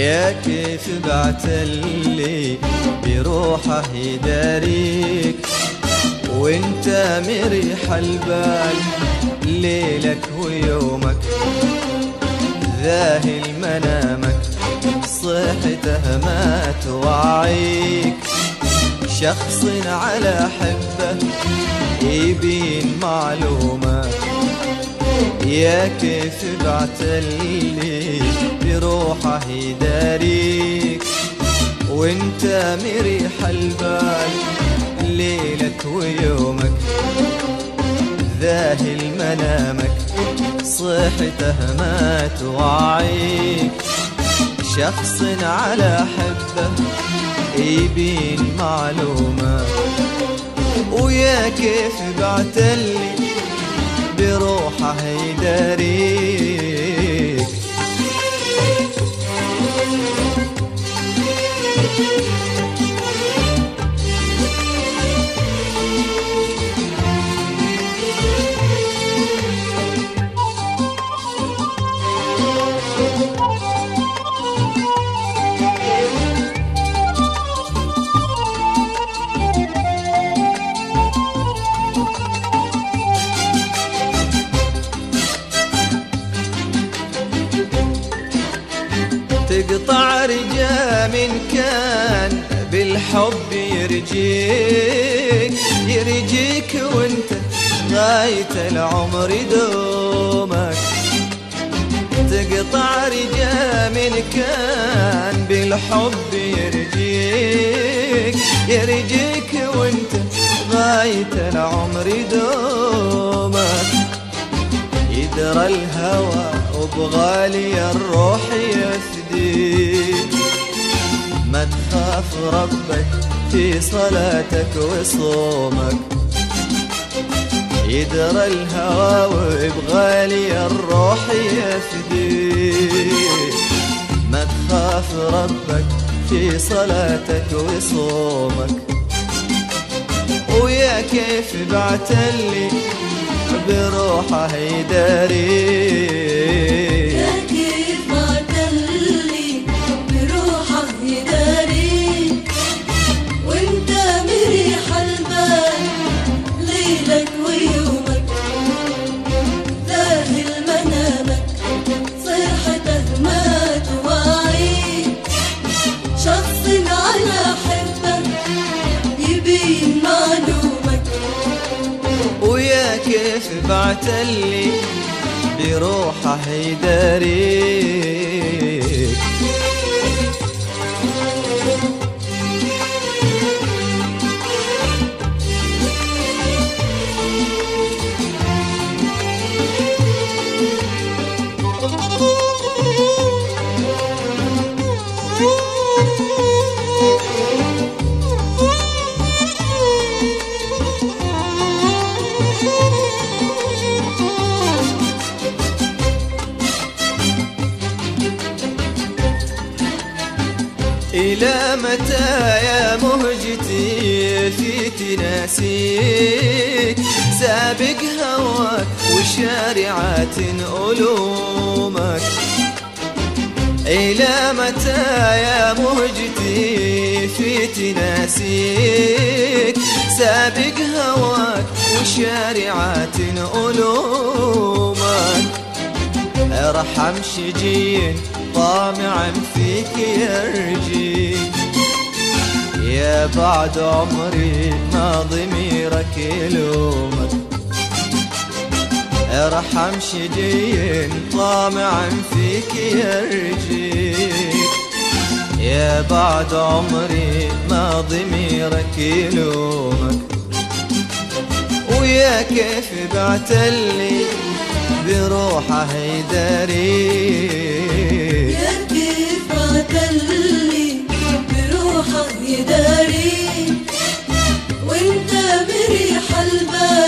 يا كيف بعتلي بروحه يداريك. وانت مريح البال ليلك ويومك ذاهل منامك صحته ما توعيك شخص على حبه يبين معلومات يا كيف بعتلي بروحه يداريك. وانت مريح البال ليلك ويومك ذاهل منامك صحته ما توعيك. شخص على حبه يبين معلومات ويا كيف بعتلي بروحه يداريك. تقطع بالحب يرجيك يرجيك وانت غاية العمر دومك. تقطع رجا من كان بالحب يرجيك يرجيك وانت غاية العمر دومك. يدرى الهوى وبغالي الروح يفديك ما تخاف ربك في صلاتك وصومك. يدرى الهوى وبغالي الروح يفديك ما تخاف ربك في صلاتك وصومك. ويا كيف بعتلي بروحه يداريك بعتلي بروحه يداريك إلى متى يا مهجتي في تناسيك؟ سابق هواك وشارعات ألومك. إلى متى يا مهجتي في تناسيك؟ سابق هواك وشارعات ألومك. أرحم شجين طامع فيك يرجيك يا بعد عمري ما ضميرك يلومك. أرحم شجين طامع فيك يرجيك يا بعد عمري ما ضميرك يلومك. ويا كيف بعتلي بروحه يداريك وانت مريح البال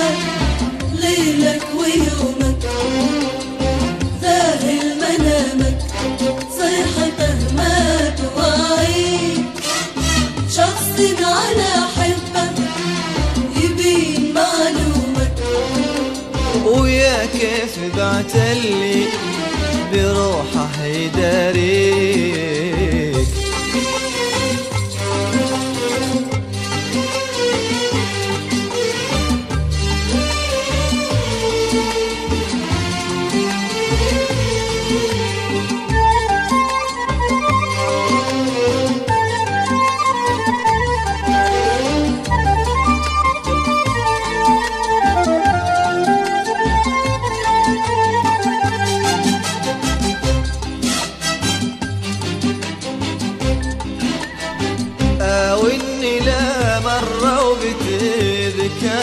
ويا كيف بعتلي بروحه يداريك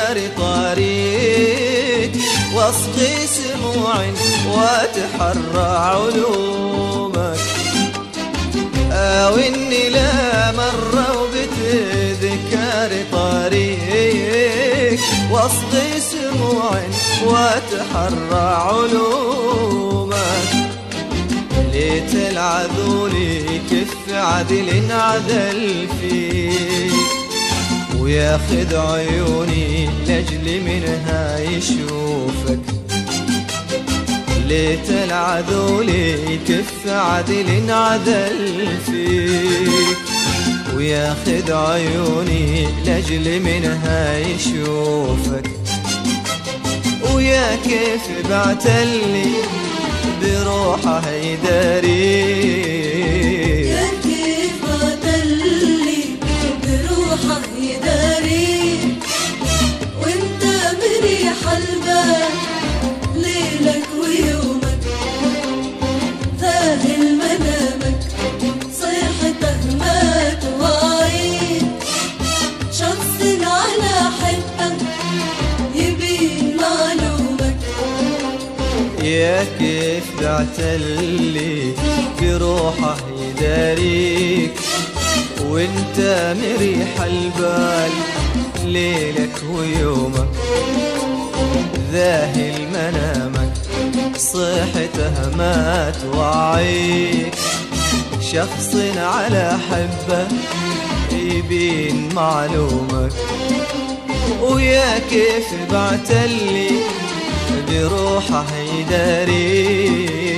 ذكر طريق واصغي سموع واتحرى علومك. أو إني لا مرة وبتذكر طريق واصغي سموع واتحرى علومك. ليت العذولي كف عدل عدل فيك وياخذ عيوني لأجل منها يشوفك. ليت العذولي كف عدل عدل فيك؟ وياخذ عيوني لأجل منها يشوفك. ويا كيف بعتلي بروحه يداريك؟ كيف بعتلي بروحه يداريك. وإنت مريح البال ليلك ويومك ذاهل منامك صحته ما توعيك شخص على حبة يبين معلومك ويا كيف بعتلي جروحه يداري.